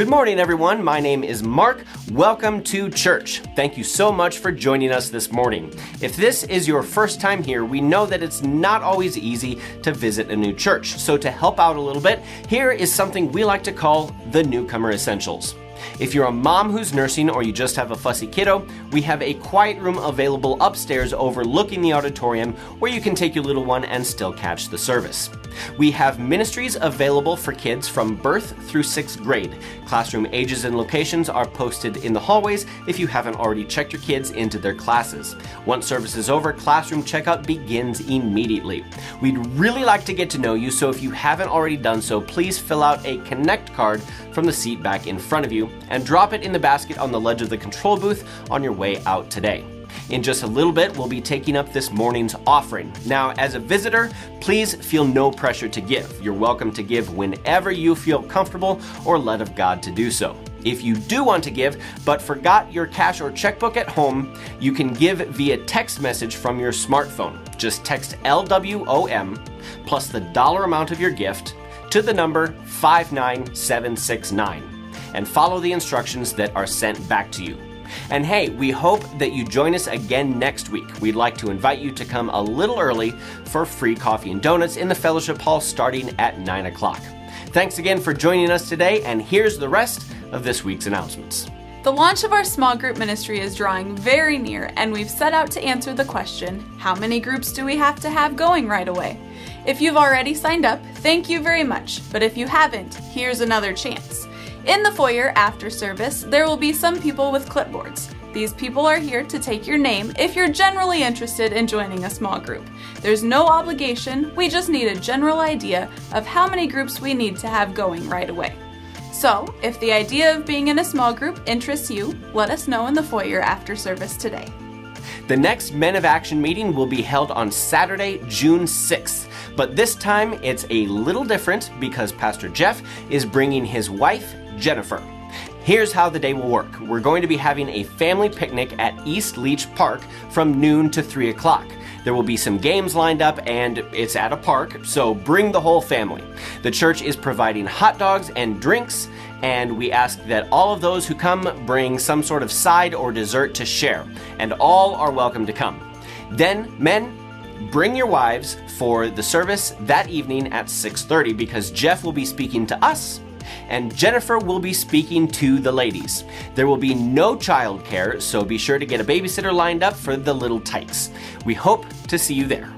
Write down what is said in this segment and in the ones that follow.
Good morning, everyone. My name is Mark. Welcome to church. Thank you so much for joining us this morning. If this is your first time here, we know that it's not always easy to visit a new church. So, to help out a little bit, here is something we like to call the Newcomer Essentials. If you're a mom who's nursing or you just have a fussy kiddo, we have a quiet room available upstairs overlooking the auditorium where you can take your little one and still catch the service. We have ministries available for kids from birth through sixth grade. Classroom ages and locations are posted in the hallways if you haven't already checked your kids into their classes. Once service is over, classroom checkout begins immediately. We'd really like to get to know you, so if you haven't already done so, please fill out a Connect card from the seat back in front of you and drop it in the basket on the ledge of the control booth on your way out today. In just a little bit, we'll be taking up this morning's offering. Now, as a visitor, please feel no pressure to give. You're welcome to give whenever you feel comfortable or led of God to do so. If you do want to give, but forgot your cash or checkbook at home, you can give via text message from your smartphone. Just text LWOM plus the dollar amount of your gift to the number 59769 and follow the instructions that are sent back to you. And hey, we hope that you join us again next week. We'd like to invite you to come a little early for free coffee and donuts in the fellowship hall starting at 9 o'clock. Thanks again for joining us today, and here's the rest of this week's announcements. The launch of our small group ministry is drawing very near, and we've set out to answer the question how many groups do we have to have going right away? If you've already signed up, thank you very much, but if you haven't, here's another chance. In the foyer after service, there will be some people with clipboards. These people are here to take your name if you're generally interested in joining a small group. There's no obligation, we just need a general idea of how many groups we need to have going right away. So, if the idea of being in a small group interests you, let us know in the foyer after service today. The next Men of Action meeting will be held on Saturday, June 6th. But this time it's a little different because Pastor Jeff is bringing his wife, Jennifer. Here's how the day will work. We're going to be having a family picnic at East Leach Park from noon to 3 o'clock. There will be some games lined up and it's at a park, so bring the whole family. The church is providing hot dogs and drinks, and we ask that all of those who come bring some sort of side or dessert to share, and all are welcome to come. Then, men, bring your wives for the service that evening at 6:30 because Jeff will be speaking to us and Jennifer will be speaking to the ladies. There will be no childcare, so be sure to get a babysitter lined up for the little tykes. We hope to see you there.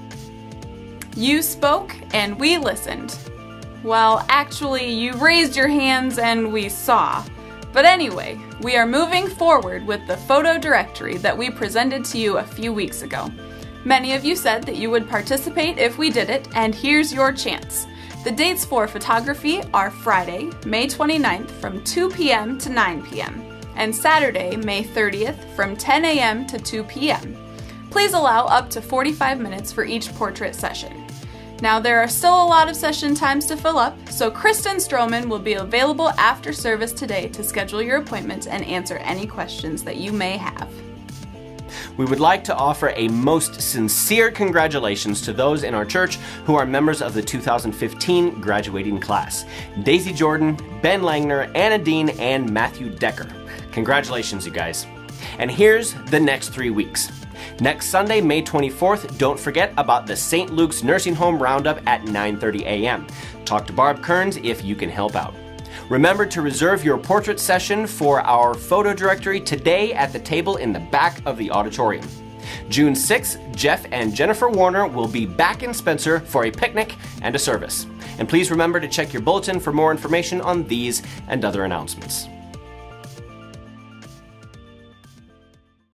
You spoke and we listened. Well, actually, you raised your hands and we saw. But anyway, we are moving forward with the photo directory that we presented to you a few weeks ago. Many of you said that you would participate if we did it, and here's your chance. The dates for photography are Friday, May 29th from 2 p.m. to 9 p.m., and Saturday, May 30th from 10 a.m. to 2 p.m. Please allow up to 45 minutes for each portrait session. Now, there are still a lot of session times to fill up, so Kristen Stroman will be available after service today to schedule your appointment and answer any questions that you may have we would like to offer a most sincere congratulations to those in our church who are members of the 2015 graduating class Daisy Jordan, Ben Langner, Anna Dean, and Matthew Decker. Congratulations, you guys. And here's the next three weeks. Next Sunday, May 24th, don't forget about the St. Luke's Nursing Home Roundup at 9:30 a.m. Talk to Barb Kearns if you can help out. Remember to reserve your portrait session for our photo directory today at the table in the back of the auditorium. June 6th, Jeff and Jennifer Warner will be back in Spencer for a picnic and a service. And please remember to check your bulletin for more information on these and other announcements.